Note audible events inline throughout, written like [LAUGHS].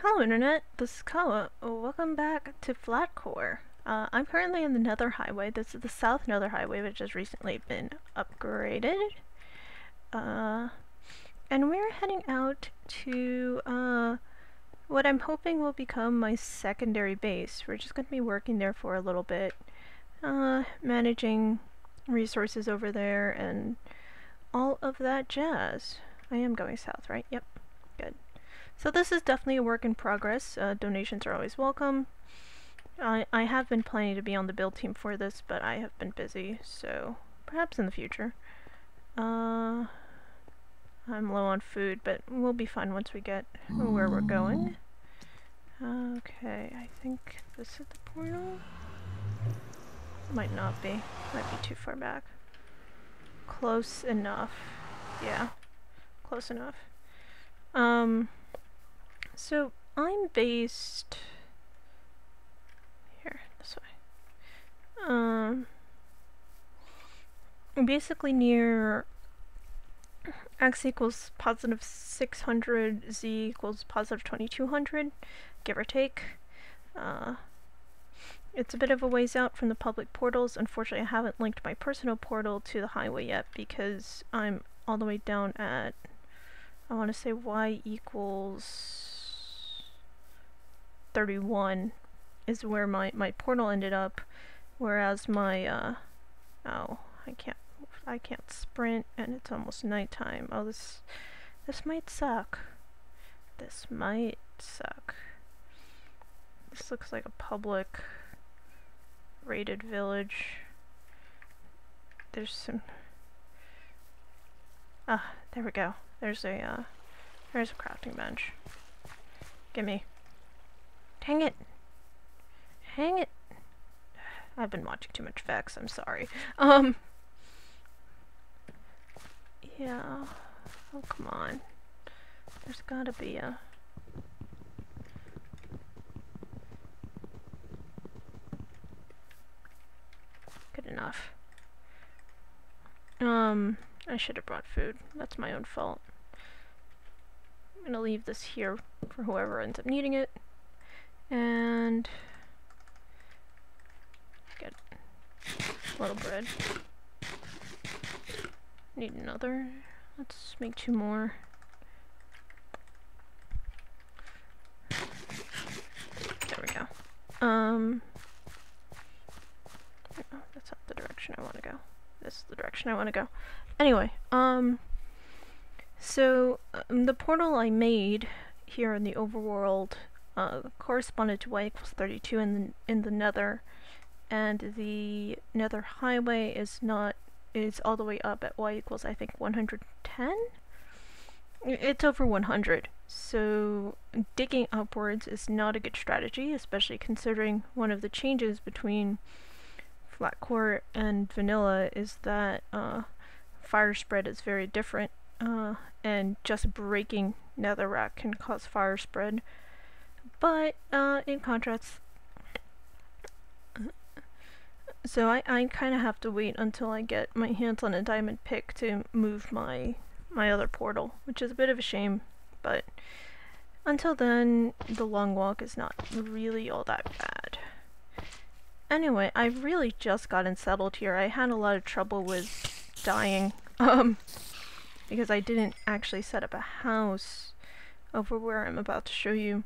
Hello Internet, this is Kawa. Welcome back to Flatcore. Uh, I'm currently in the Nether Highway. This is the South Nether Highway, which has recently been upgraded. Uh, and we're heading out to uh, what I'm hoping will become my secondary base. We're just going to be working there for a little bit, uh, managing resources over there and all of that jazz. I am going south, right? Yep. So this is definitely a work in progress. Uh, donations are always welcome. I, I have been planning to be on the build team for this, but I have been busy, so perhaps in the future. Uh, I'm low on food, but we'll be fine once we get where we're going. Okay, I think this is the portal. Might not be. Might be too far back. Close enough. Yeah, close enough. Um, so I'm based here, this way. Um, basically near x equals positive 600, z equals positive 2200, give or take. Uh, it's a bit of a ways out from the public portals. Unfortunately, I haven't linked my personal portal to the highway yet because I'm all the way down at, I want to say y equals 31 is where my, my portal ended up, whereas my, uh, oh, I can't, I can't sprint, and it's almost nighttime. Oh, this, this might suck. This might suck. This looks like a public rated village. There's some... Ah, there we go. There's a, uh, there's a crafting bench. Gimme. Dang it! Hang it! I've been watching too much Vechs, I'm sorry. Um... Yeah... Oh, come on. There's gotta be a... Good enough. Um, I should have brought food. That's my own fault. I'm gonna leave this here for whoever ends up needing it. And get a little bread. Need another. Let's make two more. There we go. Um, oh, that's not the direction I want to go. This is the direction I want to go. Anyway, um, so um, the portal I made here in the overworld uh, corresponded to y equals 32 in the, in the nether, and the nether highway is not is all the way up at y equals I think 110. It's over 100, so digging upwards is not a good strategy, especially considering one of the changes between flat core and vanilla is that uh, fire spread is very different, uh, and just breaking netherrack can cause fire spread. But uh, in contrast, so I, I kind of have to wait until I get my hands on a diamond pick to move my my other portal, which is a bit of a shame, but until then, the long walk is not really all that bad. Anyway, I've really just gotten settled here. I had a lot of trouble with dying, [LAUGHS] um, because I didn't actually set up a house over where I'm about to show you.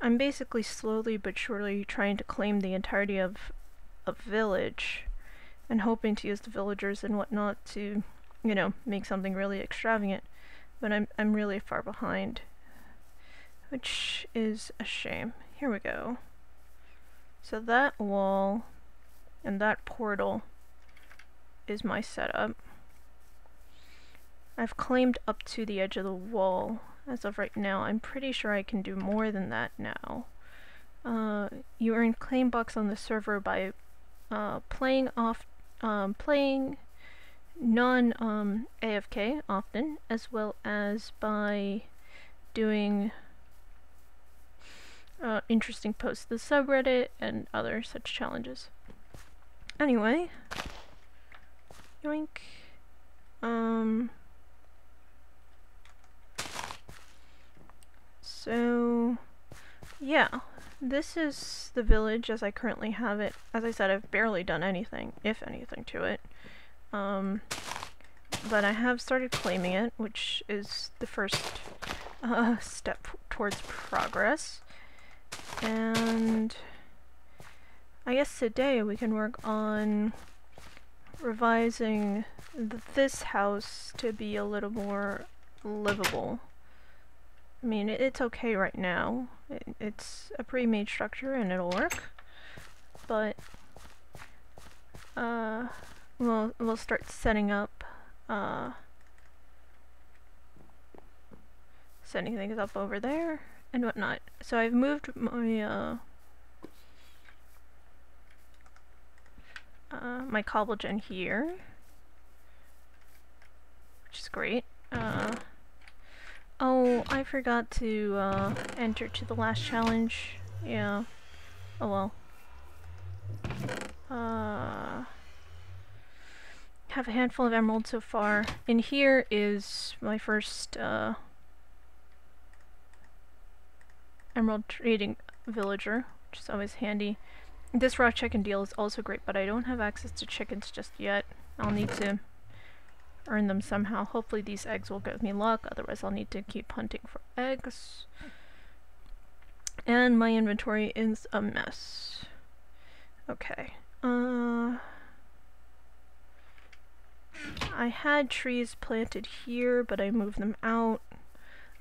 I'm basically slowly but surely trying to claim the entirety of a village and hoping to use the villagers and whatnot to, you know, make something really extravagant. But I'm, I'm really far behind, which is a shame. Here we go. So that wall and that portal is my setup. I've climbed up to the edge of the wall as of right now. I'm pretty sure I can do more than that now. Uh, you earn claim bucks on the server by uh, playing off, um, playing non um, AFK often, as well as by doing uh, interesting posts to the subreddit and other such challenges. Anyway, yoink. Um, so yeah, this is the village as I currently have it. As I said, I've barely done anything, if anything, to it. Um, but I have started claiming it, which is the first uh, step towards progress. And I guess today we can work on revising th this house to be a little more livable. I mean, it's okay right now. It, it's a pre-made structure and it'll work. But, uh, we'll, we'll start setting up, uh, setting things up over there and whatnot. So I've moved my, uh, uh, my cobble gen here, which is great. Uh, oh, I forgot to uh, enter to the last challenge. Yeah. Oh well. Uh, have a handful of emeralds so far. In here is my first uh, emerald trading villager, which is always handy. This raw chicken deal is also great, but I don't have access to chickens just yet. I'll need to earn them somehow. Hopefully these eggs will give me luck, otherwise I'll need to keep hunting for eggs. And my inventory is a mess. Okay. Uh, I had trees planted here, but I moved them out.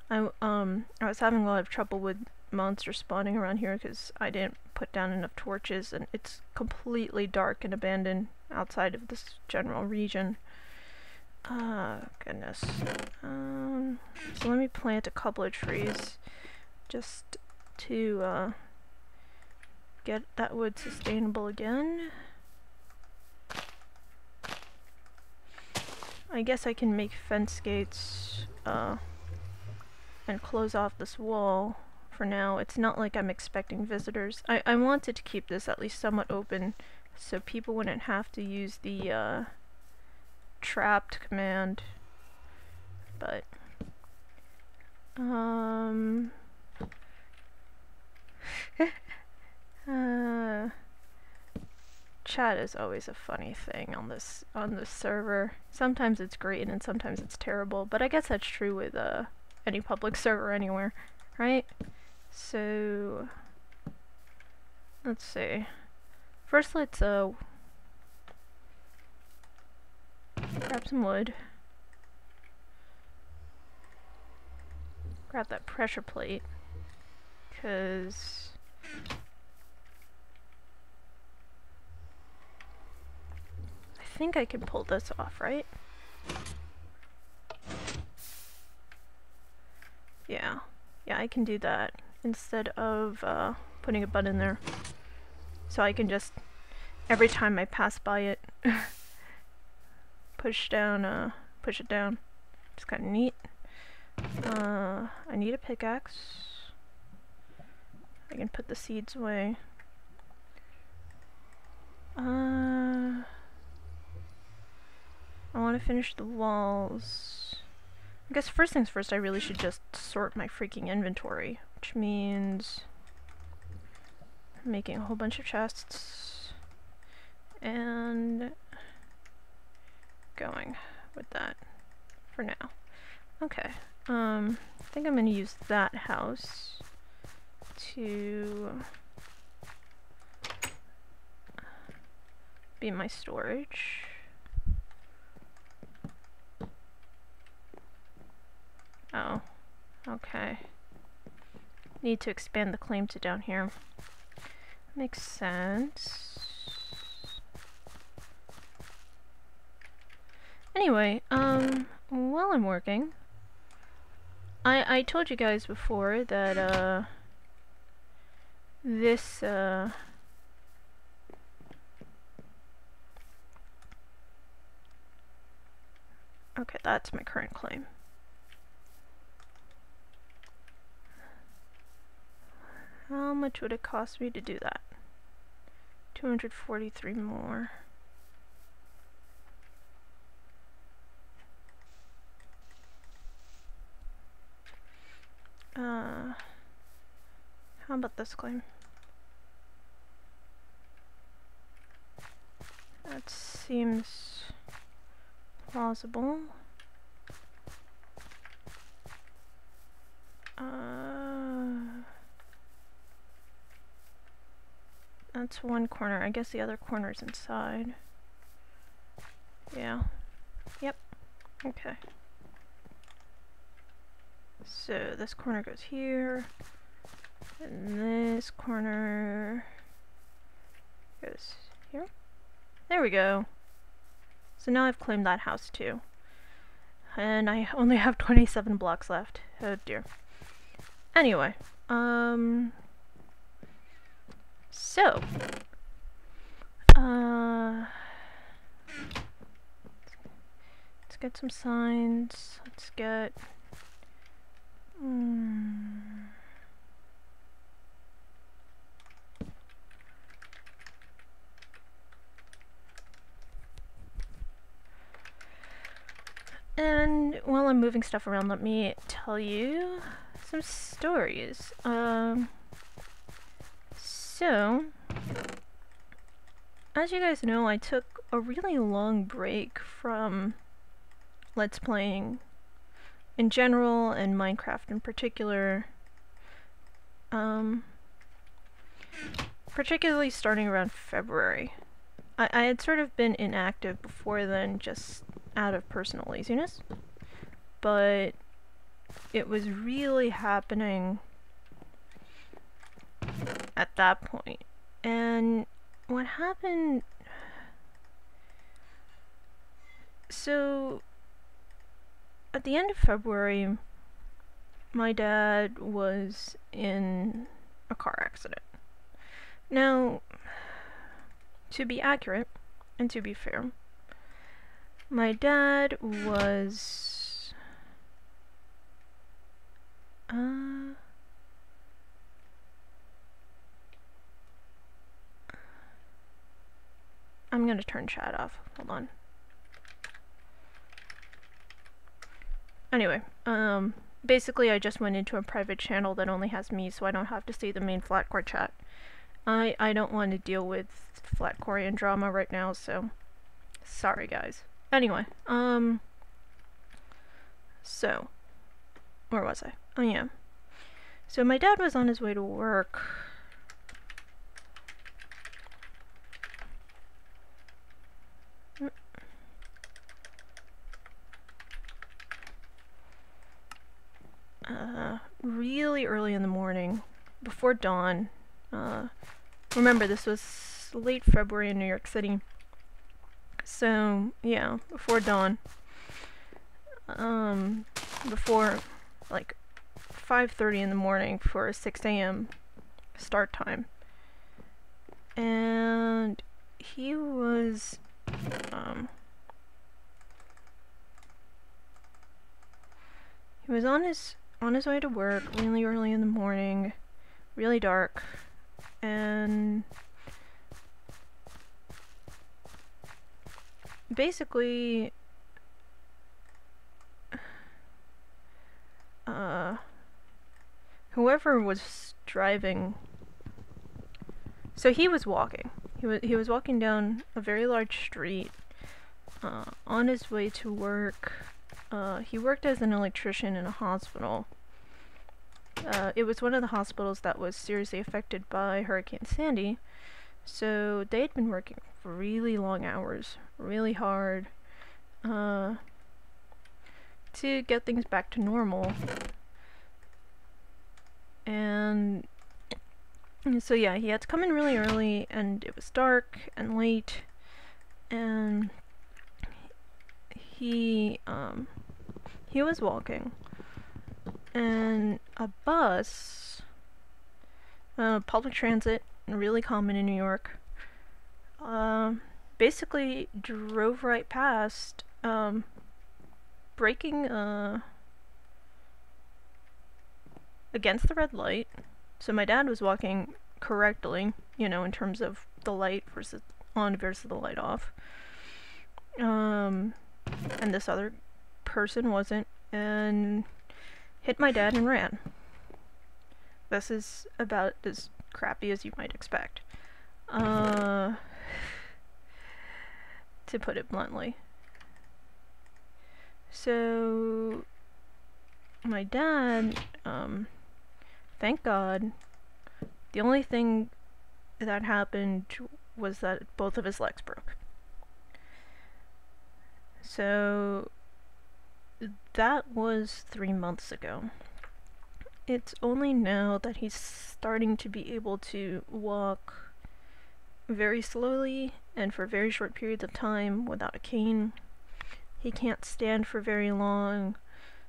I um I was having a lot of trouble with monsters spawning around here because I didn't put down enough torches and it's completely dark and abandoned outside of this general region. Ah, uh, goodness. Um, so let me plant a couple of trees just to uh, get that wood sustainable again. I guess I can make fence gates uh, and close off this wall for now. It's not like I'm expecting visitors. I, I wanted to keep this at least somewhat open so people wouldn't have to use the uh, trapped command. But, um, [LAUGHS] uh, chat is always a funny thing on this on this server. Sometimes it's great and sometimes it's terrible, but I guess that's true with uh, any public server anywhere, right? So, let's see. First, let's uh, grab some wood. Grab that pressure plate, because I think I can pull this off, right? Yeah, yeah, I can do that instead of uh, putting a button there. So I can just, every time I pass by it, [LAUGHS] push down, uh, push it down. It's kind of neat. Uh, I need a pickaxe. I can put the seeds away. Uh, I want to finish the walls. I guess first things first, I really should just sort my freaking inventory which means making a whole bunch of chests and going with that for now. Okay, um, I think I'm going to use that house to be my storage. Oh, okay. Need to expand the claim to down here. Makes sense. Anyway, um, while I'm working, I I told you guys before that uh this uh Okay, that's my current claim. How much would it cost me to do that? 243 more. Uh, How about this claim? That seems plausible. Uh, that's one corner. I guess the other corner's inside. Yeah. Yep. Okay. So this corner goes here. And this corner goes here. There we go. So now I've claimed that house too. And I only have [LAUGHS] 27 blocks left. Oh dear. Anyway, um... So... Uh... Let's get some signs. Let's get... Hmm... And while I'm moving stuff around, let me tell you some stories. Um, so, as you guys know, I took a really long break from Let's Playing in general and Minecraft in particular. Um, particularly starting around February. I, I had sort of been inactive before then, just out of personal laziness. But it was really happening at that point. And what happened... So, at the end of February, my dad was in a car accident. Now, to be accurate, and to be fair, my dad was... Uh... I'm gonna turn chat off. Hold on. Anyway, um, basically I just went into a private channel that only has me so I don't have to see the main flatcore chat. I, I don't want to deal with flatcorean drama right now, so sorry guys. Anyway, um, so, where was I? Oh yeah. So my dad was on his way to work. Uh, really early in the morning, before dawn. Uh, remember, this was late February in New York City. So, yeah, before dawn. Um, before, like, 5.30 in the morning for a 6 a.m. start time. And he was, um, he was on his, on his way to work really early in the morning, really dark, and basically uh whoever was driving so he was walking. He was he was walking down a very large street uh, on his way to work uh, he worked as an electrician in a hospital uh, it was one of the hospitals that was seriously affected by Hurricane Sandy so they had been working really long hours, really hard, uh, to get things back to normal. And so yeah, he had to come in really early, and it was dark and late, and he, um, he was walking, and a bus, uh, public transit, really common in New York, um, basically drove right past, um, braking, uh, against the red light. So my dad was walking correctly, you know, in terms of the light versus on versus the light off. Um, and this other person wasn't, and hit my dad and ran. This is about as crappy as you might expect. Uh, to put it bluntly. So, my dad, um, thank God, the only thing that happened was that both of his legs broke. So, that was three months ago. It's only now that he's starting to be able to walk very slowly and for very short periods of time without a cane. He can't stand for very long.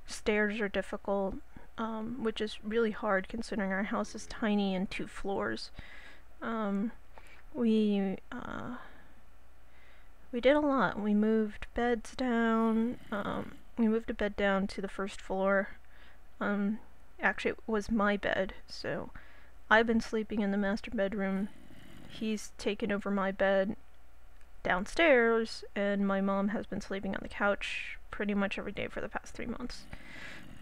Stairs are difficult, um, which is really hard considering our house is tiny and two floors. Um, we uh, we did a lot. We moved beds down. Um, we moved a bed down to the first floor. Um, actually, it was my bed, so I've been sleeping in the master bedroom. He's taken over my bed downstairs, and my mom has been sleeping on the couch pretty much every day for the past three months.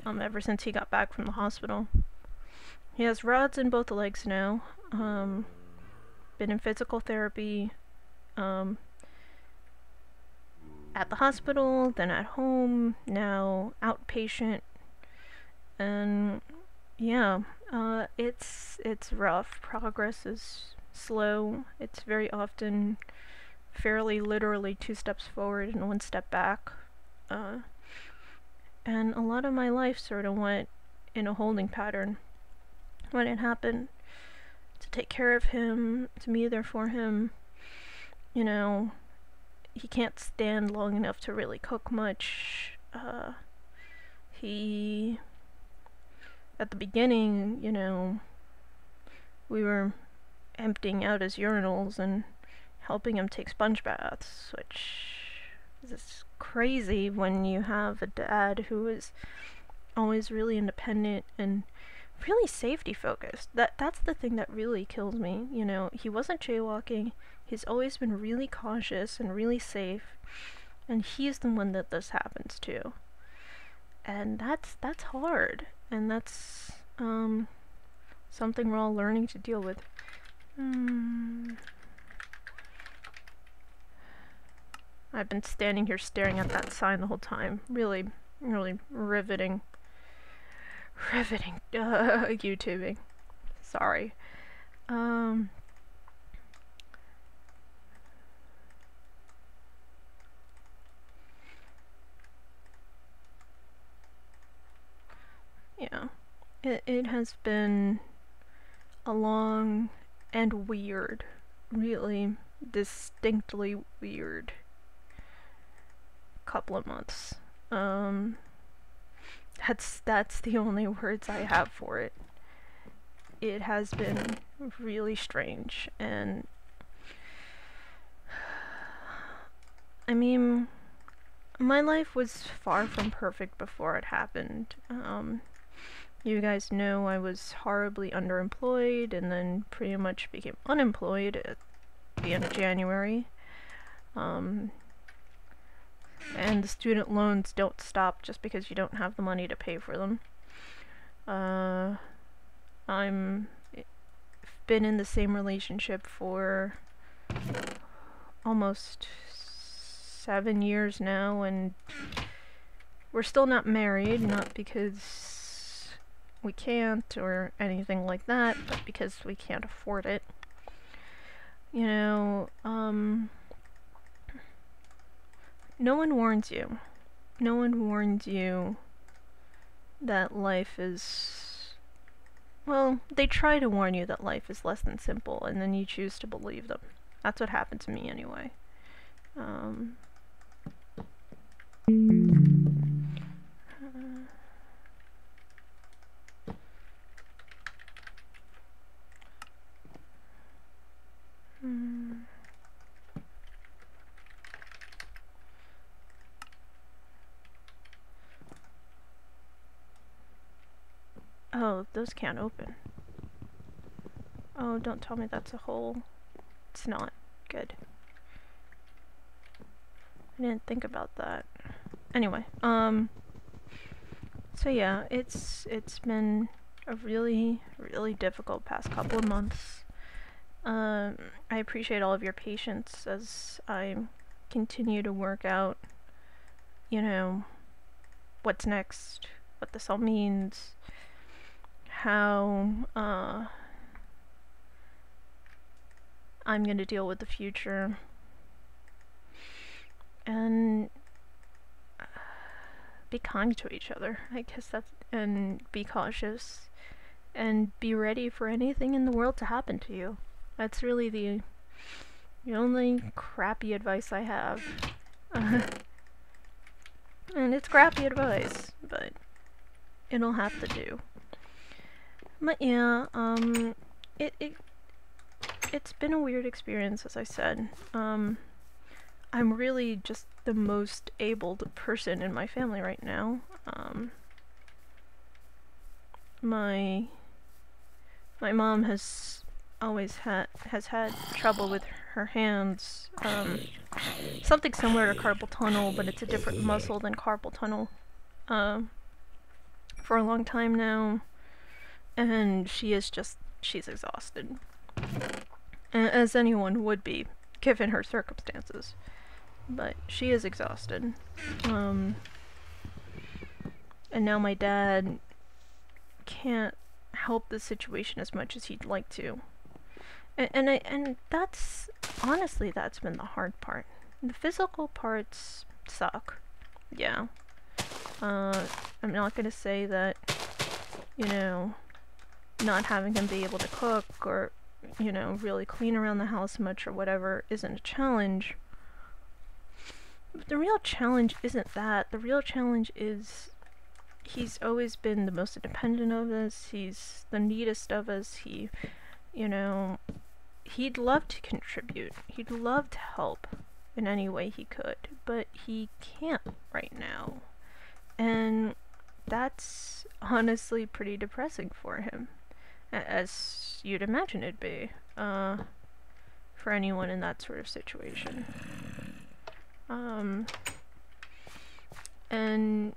Um, ever since he got back from the hospital. He has rods in both legs now. Um, been in physical therapy. Um, at the hospital, then at home, now outpatient, and yeah, uh, it's it's rough. Progress is slow. It's very often fairly literally two steps forward and one step back. Uh, and a lot of my life sort of went in a holding pattern when it happened to take care of him, to be there for him. You know, he can't stand long enough to really cook much. Uh, he, at the beginning, you know, we were emptying out his urinals and helping him take sponge baths, which is crazy when you have a dad who is always really independent and really safety focused. That that's the thing that really kills me. You know, he wasn't jaywalking. He's always been really cautious and really safe, and he's the one that this happens to. And that's that's hard, and that's um something we're all learning to deal with. Mm. I've been standing here staring at that sign the whole time. Really, really riveting. Riveting. [LAUGHS] Uh, YouTubing. Sorry. Um. Yeah. It, it has been a long and weird, really distinctly weird couple of months. Um, that's that's the only words I have for it. It has been really strange and [SIGHS] I mean my life was far from perfect before it happened. Um, you guys know I was horribly underemployed and then pretty much became unemployed at the end of January. Um, and the student loans don't stop just because you don't have the money to pay for them. Uh, I'm been in the same relationship for almost seven years now, and we're still not married, not because we can't or anything like that, but because we can't afford it. You know, um, no one warns you. No one warns you that life is. Well, they try to warn you that life is less than simple, and then you choose to believe them. That's what happened to me anyway. Um, hmm. Oh, those can't open. Oh, don't tell me that's a hole. It's not. Good. I didn't think about that. Anyway, um... So yeah, it's it's been a really, really difficult past couple of months. Um, I appreciate all of your patience as I continue to work out, you know, what's next, what this all means, how uh, I'm going to deal with the future. And be kind to each other. I guess that's and be cautious and be ready for anything in the world to happen to you. That's really the the only crappy advice I have. [LAUGHS] And it's crappy advice, but it'll have to do. But yeah, um, it, it, it's been a weird experience, as I said. Um, I'm really just the most abled person in my family right now. Um, my my mom has always had has had trouble with her hands. Um, something similar to carpal tunnel, but it's a different muscle than carpal tunnel. Um, for a long time now, and she is just she's exhausted, as anyone would be given her circumstances. But she is exhausted. Um, and now my dad can't help the situation as much as he'd like to. And, and I and that's honestly that's been the hard part. The physical parts suck. Yeah. Uh, I'm not gonna say that, you know, not having him be able to cook or, you know, really clean around the house much or whatever isn't a challenge. But the real challenge isn't that. The real challenge is he's always been the most independent of us. He's the neatest of us. He, you know, he'd love to contribute. He'd love to help in any way he could, but he can't right now. And that's honestly pretty depressing for him, as you'd imagine it'd be, uh, for anyone in that sort of situation. Um, and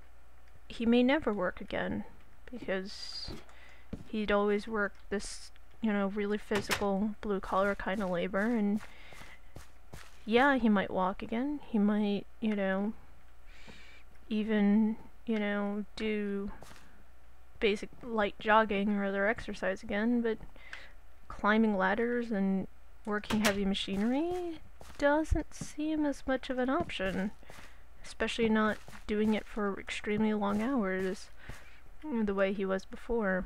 he may never work again because he'd always worked this, you know, really physical blue collar kind of labor and yeah, he might walk again. He might, you know, even, you know, do basic light jogging or other exercise again, but climbing ladders and working heavy machinery doesn't seem as much of an option especially not doing it for extremely long hours the way he was before.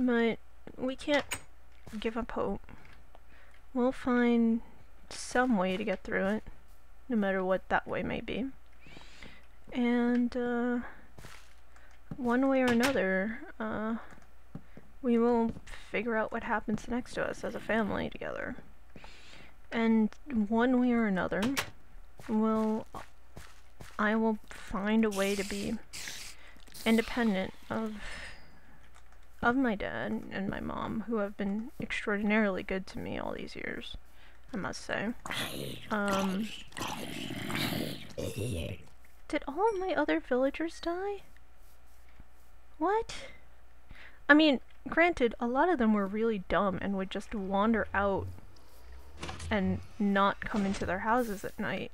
But we can't give up hope. We'll find some way to get through it, no matter what that way may be. And, uh, one way or another, uh, we will figure out what happens next to us as a family together. And one way or another, will I will find a way to be independent of of my dad and my mom, who have been extraordinarily good to me all these years, I must say. Um, did all of my other villagers die? What? I mean, granted, a lot of them were really dumb and would just wander out and not come into their houses at night.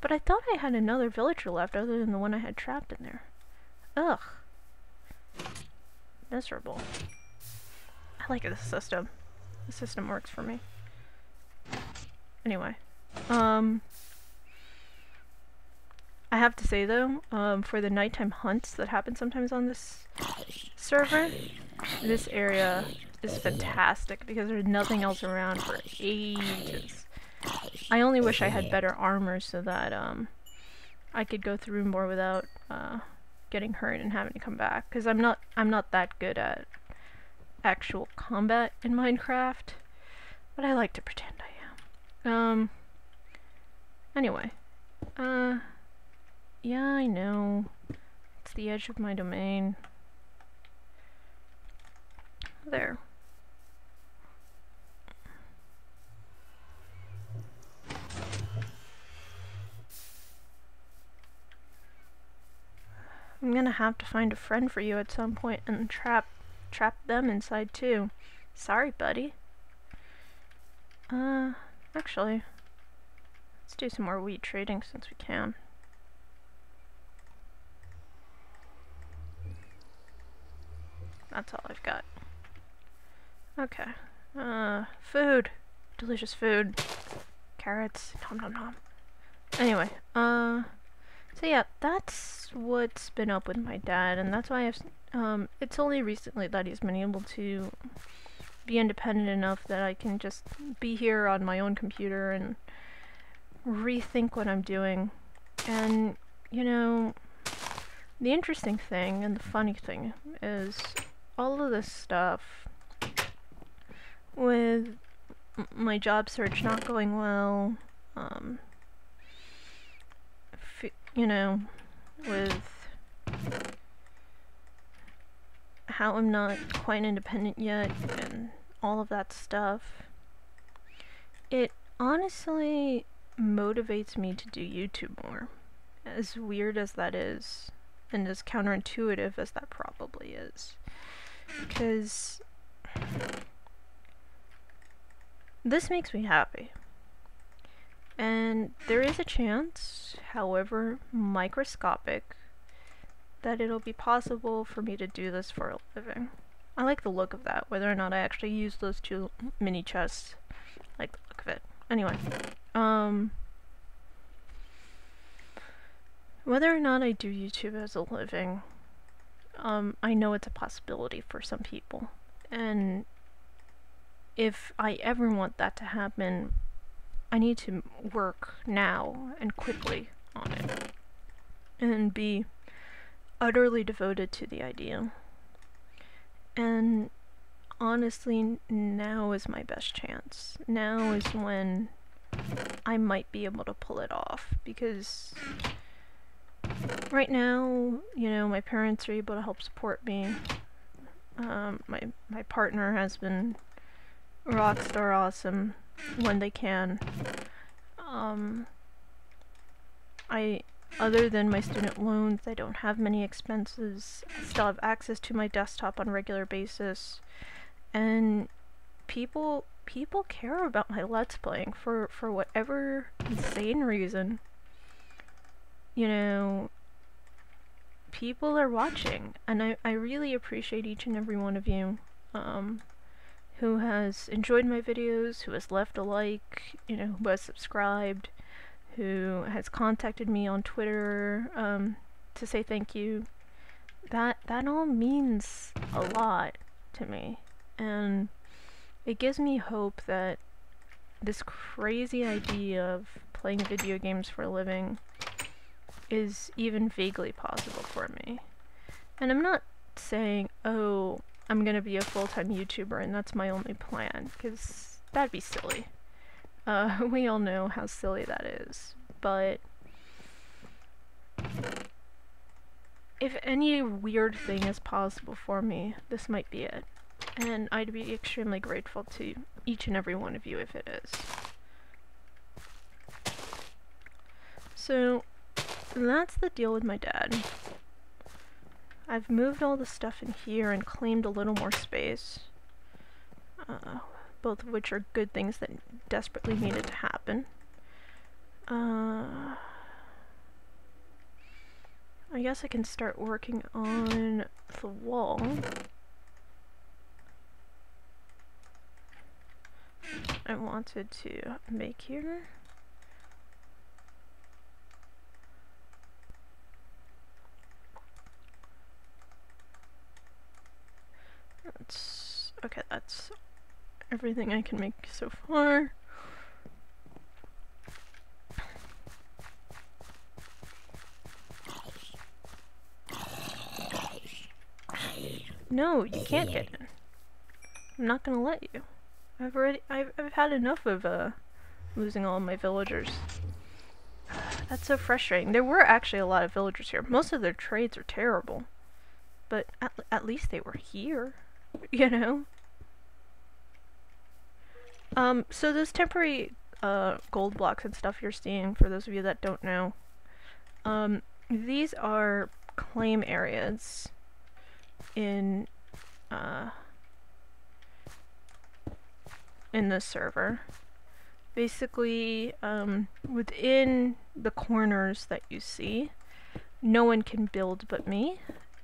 But I thought I had another villager left other than the one I had trapped in there. Ugh. Miserable. I like this system. The system works for me. Anyway. Um... I have to say though, um, for the nighttime hunts that happen sometimes on this server, this area is fantastic because there's nothing else around for ages. I only wish I had better armor so that um, I could go through more without uh, getting hurt and having to come back. Because I'm not I'm not that good at actual combat in Minecraft, but I like to pretend I am. Um. Anyway, uh, yeah, I know. It's the edge of my domain. There. I'm gonna have to find a friend for you at some point and trap trap them inside too. Sorry, buddy. Uh, actually, let's do some more wheat trading since we can. That's all I've got. Okay. Uh, food. Delicious food. Carrots. Nom nom nom. Anyway, uh, so yeah, that's what's been up with my dad, and that's why I've, um, it's only recently that he's been able to be independent enough that I can just be here on my own computer and rethink what I'm doing. And, you know, the interesting thing and the funny thing is all of this stuff with my job search not going well, um, you know, with how I'm not quite independent yet and all of that stuff, it honestly motivates me to do YouTube more. As weird as that is, and as counterintuitive as that probably is. Because this makes me happy. And there is a chance, however microscopic, that it'll be possible for me to do this for a living. I like the look of that, whether or not I actually use those two mini chests. I like the look of it. Anyway, um, whether or not I do YouTube as a living, um, I know it's a possibility for some people. And if I ever want that to happen, I need to work now and quickly on it. And be utterly devoted to the idea. And honestly, now is my best chance. Now is when I might be able to pull it off because right now, you know, my parents are able to help support me. Um, my my partner has been rockstar awesome when they can. Um, I, other than my student loans, I don't have many expenses. I still have access to my desktop on a regular basis, and people people care about my let's playing for for whatever insane reason. You know, people are watching, and I I really appreciate each and every one of you. Um, who has enjoyed my videos, who has left a like, you know, who has subscribed, who has contacted me on Twitter um, to say thank you. That that all means a lot to me, and it gives me hope that this crazy idea of playing video games for a living is even vaguely possible for me. And I'm not saying, oh, I'm gonna be a full-time YouTuber and that's my only plan, because that'd be silly. Uh, [LAUGHS] we all know how silly that is, but if any weird thing is possible for me, this might be it. And I'd be extremely grateful to each and every one of you if it is. So, that's the deal with my dad. I've moved all the stuff in here and claimed a little more space. Uh, both of which are good things that desperately needed to happen. Uh, I guess I can start working on the wall. I wanted to make here. That's okay, that's everything I can make so far. No, you can't get in. I'm not gonna let you. I've already- I've, I've had enough of, uh, losing all my villagers. That's so frustrating. There were actually a lot of villagers here. Most of their trades are terrible. But at, at least they were here. [LAUGHS] you know? Um, so those temporary uh, gold blocks and stuff you're seeing, for those of you that don't know, um, these are claim areas in uh, in the server. Basically, um, within the corners that you see, no one can build but me,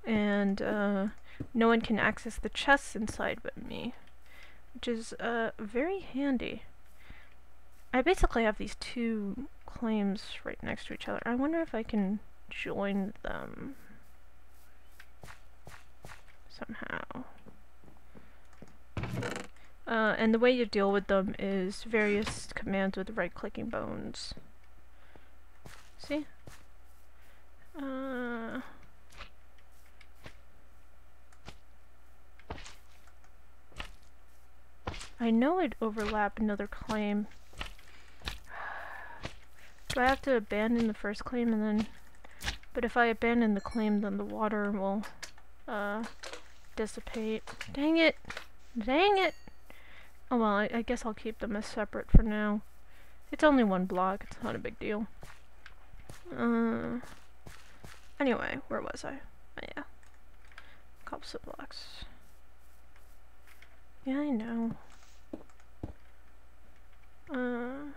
and uh, no one can access the chests inside but me, which is uh, very handy. I basically have these two claims right next to each other. I wonder if I can join them somehow. Uh, and the way you deal with them is various commands with right-clicking bones. See? Uh... I know it'd overlap another claim. Do I have to abandon the first claim and then... But if I abandon the claim, then the water will, uh, dissipate. Dang it! Dang it! Oh well, I, I guess I'll keep them as separate for now. It's only one block, it's not a big deal. Uh, anyway, where was I? Oh, yeah. Cobblestone blocks. Yeah, I know. Uh,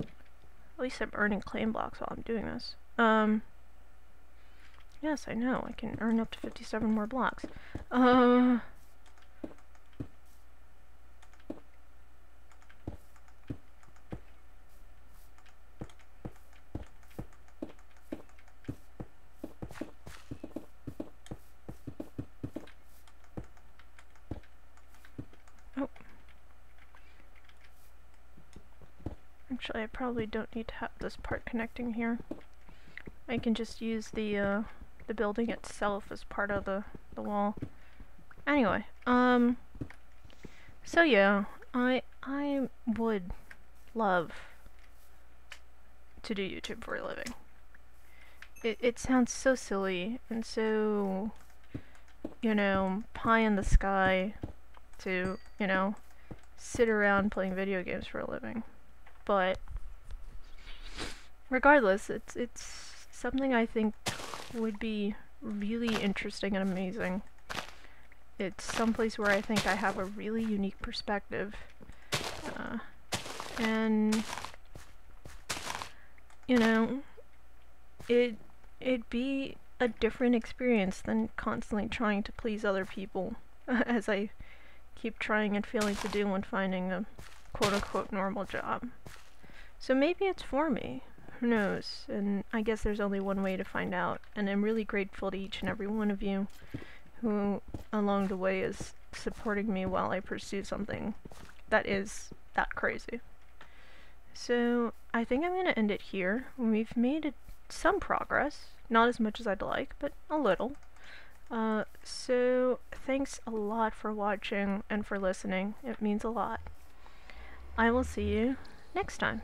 at least I'm earning claim blocks while I'm doing this. Um, yes, I know. I can earn up to 57 more blocks. Uh... Actually, I probably don't need to have this part connecting here. I can just use the, uh, the building itself as part of the, the wall. Anyway, um, so yeah, I, I would love to do YouTube for a living. It, it sounds so silly and so, you know, pie in the sky to, you know, sit around playing video games for a living but regardless, it's it's something I think would be really interesting and amazing. It's someplace where I think I have a really unique perspective. Uh, and you know, it it'd be a different experience than constantly trying to please other people [LAUGHS] as I keep trying and failing to do when finding a quote-unquote normal job. So maybe it's for me. Who knows? And I guess there's only one way to find out. And I'm really grateful to each and every one of you who along the way is supporting me while I pursue something that is that crazy. So I think I'm going to end it here. We've made some progress. Not as much as I'd like, but a little. Uh, so thanks a lot for watching and for listening. It means a lot. I will see you next time.